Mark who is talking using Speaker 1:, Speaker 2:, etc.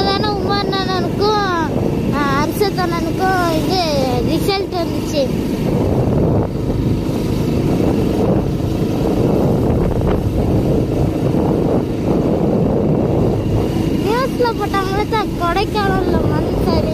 Speaker 1: ఒకదాన ఉమ్మన్నాను అనుకో అరిసేతాను అనుకో ఇది రిజల్ట్ వచ్చి. న్యూస్లో పట్టంగా కొడైకాలంలో మంచి సరే